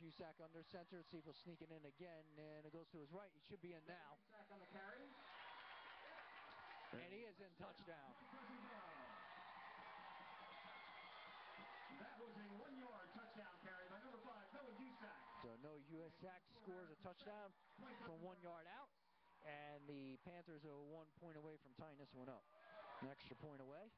Husak under center. See if he'll sneak it in again, and it goes to his right. He should be in now. On the carry. And he is in touchdown. That was a one-yard touchdown carry by number five, Noah Husak. So Noah Husak scores a touchdown from one yard out, and the Panthers are one point away from tying this one up. An extra point away.